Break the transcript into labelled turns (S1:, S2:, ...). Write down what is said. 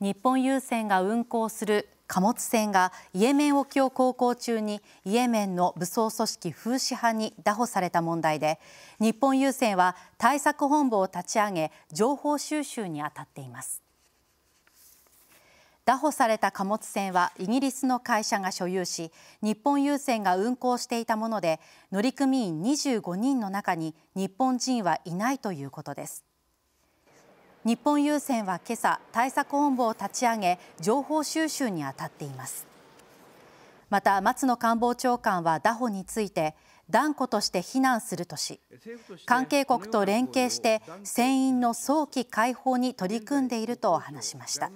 S1: 日本郵船が運航する貨物船がイエメン沖を航行中にイエメンの武装組織フーシ派に拿捕された問題で日本郵船は対策本部を立ち上げ情報収集に当たっています。拿捕された貨物船はイギリスの会社が所有し日本郵船が運航していたもので乗組員25人の中に日本人はいないということです。日本郵船は今朝対策本部を立ち上げ情報収集に当たっていますまた松野官房長官は拿捕について断固として非難するとし関係国と連携して船員の早期解放に取り組んでいると話しました。